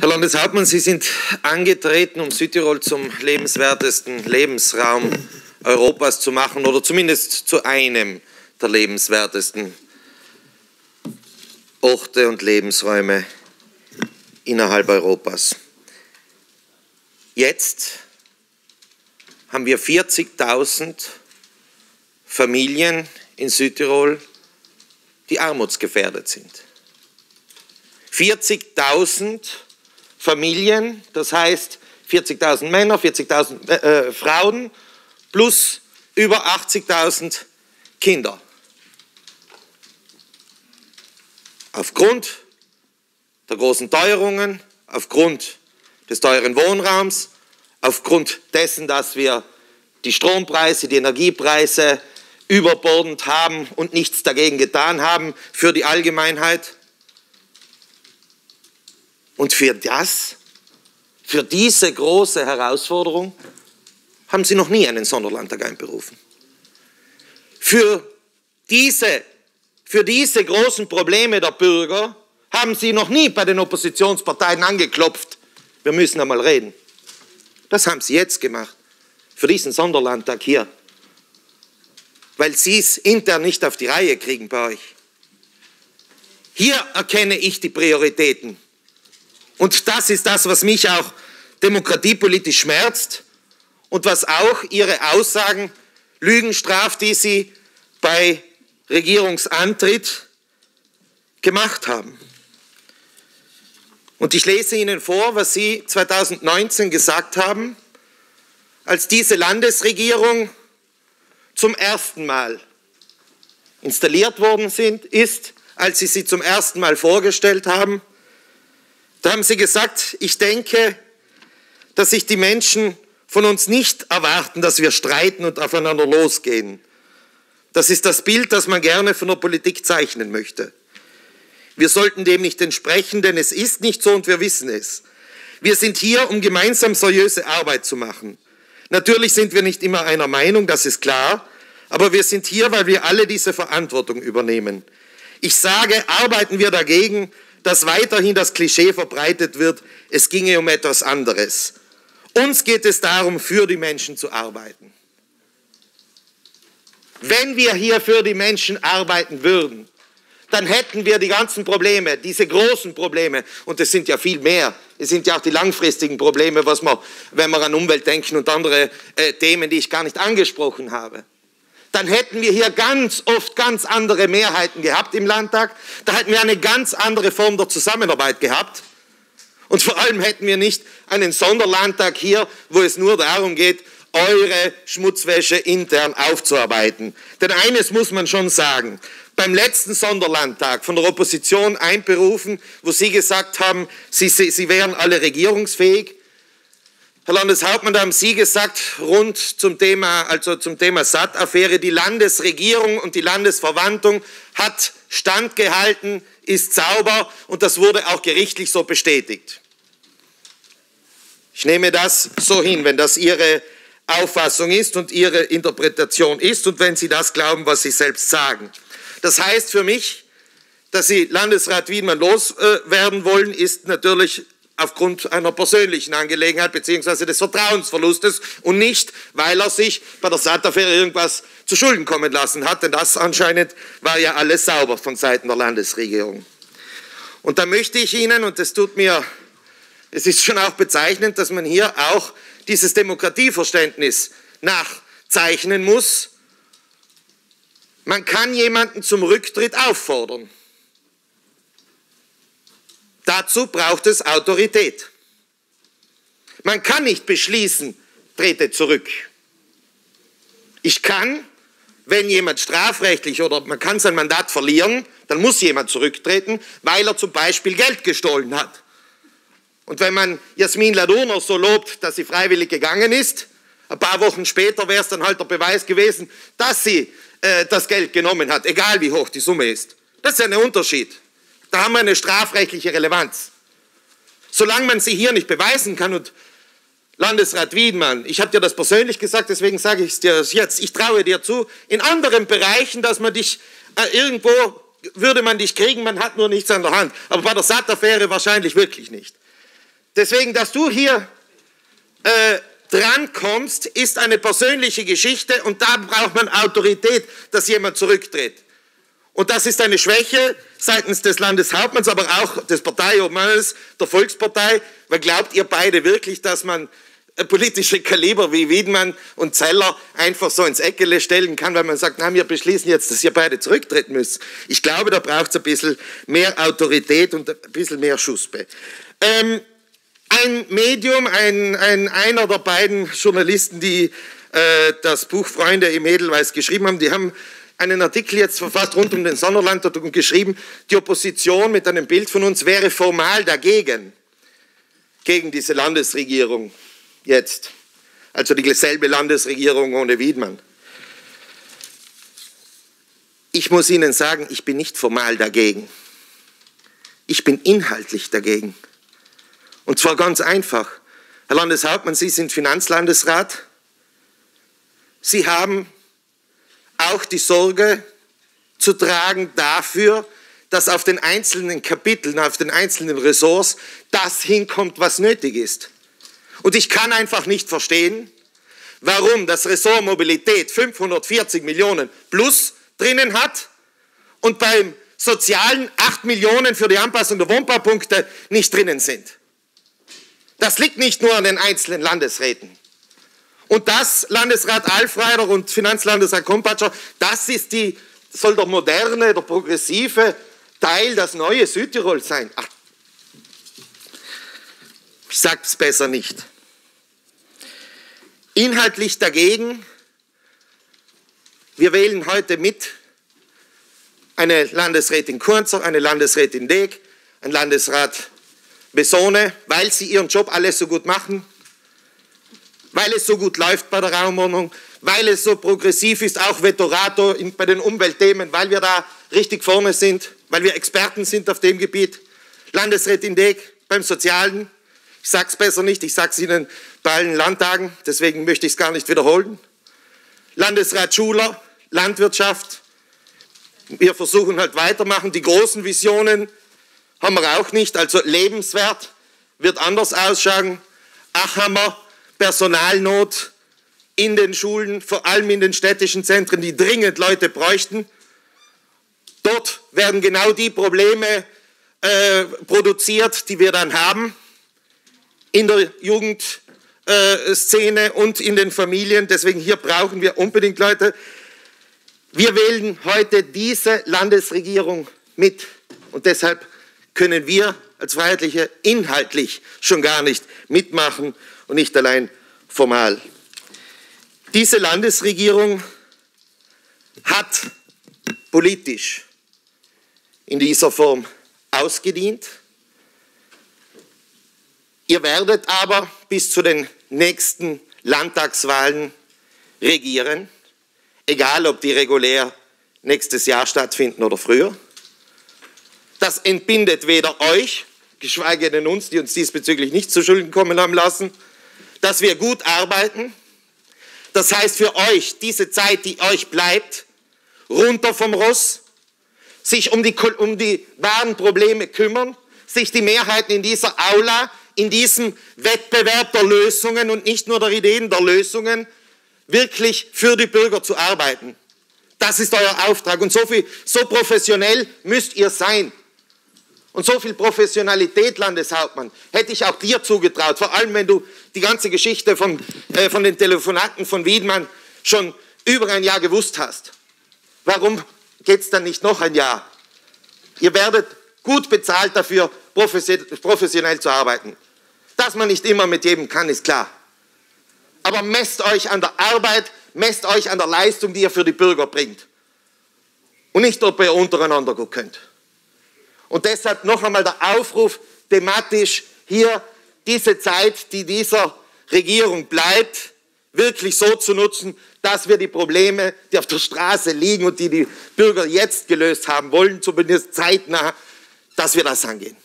Herr Landeshauptmann, Sie sind angetreten, um Südtirol zum lebenswertesten Lebensraum Europas zu machen oder zumindest zu einem der lebenswertesten Orte und Lebensräume innerhalb Europas. Jetzt haben wir 40.000 Familien in Südtirol, die armutsgefährdet sind. 40.000 Familien, das heißt 40.000 Männer, 40.000 äh, äh, Frauen plus über 80.000 Kinder. Aufgrund der großen Teuerungen, aufgrund des teuren Wohnraums, aufgrund dessen, dass wir die Strompreise, die Energiepreise überbordend haben und nichts dagegen getan haben für die Allgemeinheit. Und für das, für diese große Herausforderung, haben Sie noch nie einen Sonderlandtag einberufen. Für diese, für diese großen Probleme der Bürger haben Sie noch nie bei den Oppositionsparteien angeklopft. Wir müssen einmal reden. Das haben Sie jetzt gemacht. Für diesen Sonderlandtag hier. Weil Sie es intern nicht auf die Reihe kriegen bei euch. Hier erkenne ich die Prioritäten. Und das ist das, was mich auch demokratiepolitisch schmerzt und was auch Ihre Aussagen Lügen straft, die Sie bei Regierungsantritt gemacht haben. Und ich lese Ihnen vor, was Sie 2019 gesagt haben, als diese Landesregierung zum ersten Mal installiert worden sind, ist, als Sie sie zum ersten Mal vorgestellt haben. Da haben Sie gesagt, ich denke, dass sich die Menschen von uns nicht erwarten, dass wir streiten und aufeinander losgehen. Das ist das Bild, das man gerne von der Politik zeichnen möchte. Wir sollten dem nicht entsprechen, denn es ist nicht so und wir wissen es. Wir sind hier, um gemeinsam seriöse Arbeit zu machen. Natürlich sind wir nicht immer einer Meinung, das ist klar, aber wir sind hier, weil wir alle diese Verantwortung übernehmen. Ich sage, arbeiten wir dagegen, dass weiterhin das Klischee verbreitet wird, es ginge um etwas anderes. Uns geht es darum, für die Menschen zu arbeiten. Wenn wir hier für die Menschen arbeiten würden, dann hätten wir die ganzen Probleme, diese großen Probleme, und es sind ja viel mehr, es sind ja auch die langfristigen Probleme, was man, wenn wir an Umwelt denken und andere äh, Themen, die ich gar nicht angesprochen habe. Dann hätten wir hier ganz oft ganz andere Mehrheiten gehabt im Landtag. Da hätten wir eine ganz andere Form der Zusammenarbeit gehabt. Und vor allem hätten wir nicht einen Sonderlandtag hier, wo es nur darum geht, eure Schmutzwäsche intern aufzuarbeiten. Denn eines muss man schon sagen, beim letzten Sonderlandtag von der Opposition einberufen, wo Sie gesagt haben, Sie, Sie, Sie wären alle regierungsfähig. Herr Landeshauptmann, da haben Sie gesagt, rund zum Thema, also zum Thema SAT-Affäre, die Landesregierung und die Landesverwaltung hat standgehalten, ist sauber und das wurde auch gerichtlich so bestätigt. Ich nehme das so hin, wenn das Ihre Auffassung ist und Ihre Interpretation ist und wenn Sie das glauben, was Sie selbst sagen. Das heißt für mich, dass Sie Landesrat Wiedmann loswerden wollen, ist natürlich aufgrund einer persönlichen Angelegenheit beziehungsweise des Vertrauensverlustes und nicht, weil er sich bei der Sattaffäre irgendwas zu Schulden kommen lassen hat, denn das anscheinend war ja alles sauber von Seiten der Landesregierung. Und da möchte ich Ihnen, und es tut mir, es ist schon auch bezeichnend, dass man hier auch dieses Demokratieverständnis nachzeichnen muss, man kann jemanden zum Rücktritt auffordern. Dazu braucht es Autorität. Man kann nicht beschließen, trete zurück. Ich kann, wenn jemand strafrechtlich oder man kann sein Mandat verlieren, dann muss jemand zurücktreten, weil er zum Beispiel Geld gestohlen hat. Und wenn man Jasmin Ladurner so lobt, dass sie freiwillig gegangen ist, ein paar Wochen später wäre es dann halt der Beweis gewesen, dass sie äh, das Geld genommen hat, egal wie hoch die Summe ist. Das ist ein Unterschied. Da haben wir eine strafrechtliche Relevanz. Solange man sie hier nicht beweisen kann und Landesrat Wiedmann, ich habe dir das persönlich gesagt, deswegen sage ich es dir jetzt, ich traue dir zu, in anderen Bereichen, dass man dich äh, irgendwo, würde man dich kriegen, man hat nur nichts an der Hand. Aber bei der Satt-Affäre wahrscheinlich wirklich nicht. Deswegen, dass du hier äh, drankommst, ist eine persönliche Geschichte und da braucht man Autorität, dass jemand zurücktritt. Und das ist eine Schwäche seitens des Landeshauptmanns, aber auch des Parteiobmannes, der Volkspartei. Weil glaubt ihr beide wirklich, dass man politische Kaliber wie Wiedmann und Zeller einfach so ins Eckele stellen kann, weil man sagt, na, wir beschließen jetzt, dass ihr beide zurücktreten müsst. Ich glaube, da braucht es ein bisschen mehr Autorität und ein bisschen mehr Schuspe. Ähm, ein Medium, ein, ein, einer der beiden Journalisten, die äh, das Buch Freunde im Edelweiß geschrieben haben, die haben einen Artikel jetzt verfasst rund um den Sonderland und geschrieben, die Opposition mit einem Bild von uns wäre formal dagegen, gegen diese Landesregierung jetzt. Also dieselbe Landesregierung ohne Wiedmann. Ich muss Ihnen sagen, ich bin nicht formal dagegen. Ich bin inhaltlich dagegen. Und zwar ganz einfach. Herr Landeshauptmann, Sie sind Finanzlandesrat. Sie haben auch die Sorge zu tragen dafür, dass auf den einzelnen Kapiteln, auf den einzelnen Ressorts das hinkommt, was nötig ist. Und ich kann einfach nicht verstehen, warum das Ressort Mobilität 540 Millionen plus drinnen hat und beim Sozialen 8 Millionen für die Anpassung der Wohnbaupunkte nicht drinnen sind. Das liegt nicht nur an den einzelnen Landesräten. Und das, Landesrat Alfreider und Finanzlandesrat Kompatscher, das ist die, soll der moderne, der progressive Teil, das neue Südtirol sein. Ach, ich sage es besser nicht. Inhaltlich dagegen, wir wählen heute mit eine Landesrätin Kurzer, eine Landesrätin Deg, ein Landesrat Besone, weil sie ihren Job alles so gut machen, weil es so gut läuft bei der Raumordnung, weil es so progressiv ist, auch Vettorato bei den Umweltthemen, weil wir da richtig vorne sind, weil wir Experten sind auf dem Gebiet. Landesrätin Deg beim Sozialen, ich sage es besser nicht, ich sage es Ihnen bei allen Landtagen, deswegen möchte ich es gar nicht wiederholen. Landesrat Schuler, Landwirtschaft. Wir versuchen halt weitermachen. Die großen Visionen haben wir auch nicht. Also lebenswert wird anders ausschauen. Achammer, Personalnot in den Schulen, vor allem in den städtischen Zentren, die dringend Leute bräuchten. Dort werden genau die Probleme äh, produziert, die wir dann haben in der Jugendszene und in den Familien. Deswegen hier brauchen wir unbedingt Leute. Wir wählen heute diese Landesregierung mit und deshalb können wir als Freiheitliche inhaltlich schon gar nicht mitmachen und nicht allein formal. Diese Landesregierung hat politisch in dieser Form ausgedient. Ihr werdet aber bis zu den nächsten Landtagswahlen regieren, egal ob die regulär nächstes Jahr stattfinden oder früher. Das entbindet weder euch, geschweige denn uns, die uns diesbezüglich nicht zu Schulden kommen haben lassen, dass wir gut arbeiten. Das heißt für euch, diese Zeit, die euch bleibt, runter vom Ross, sich um die, um die wahren Probleme kümmern, sich die Mehrheiten in dieser Aula in diesem Wettbewerb der Lösungen und nicht nur der Ideen der Lösungen wirklich für die Bürger zu arbeiten. Das ist euer Auftrag und so, viel, so professionell müsst ihr sein. Und so viel Professionalität, Landeshauptmann, hätte ich auch dir zugetraut, vor allem wenn du die ganze Geschichte von, äh, von den Telefonaten von Wiedmann schon über ein Jahr gewusst hast. Warum geht es dann nicht noch ein Jahr? Ihr werdet gut bezahlt dafür, professionell zu arbeiten. Dass man nicht immer mit jedem kann, ist klar. Aber messt euch an der Arbeit, messt euch an der Leistung, die ihr für die Bürger bringt. Und nicht, ob ihr untereinander gut könnt. Und deshalb noch einmal der Aufruf, thematisch hier diese Zeit, die dieser Regierung bleibt, wirklich so zu nutzen, dass wir die Probleme, die auf der Straße liegen und die die Bürger jetzt gelöst haben wollen, zumindest zeitnah, dass wir das angehen.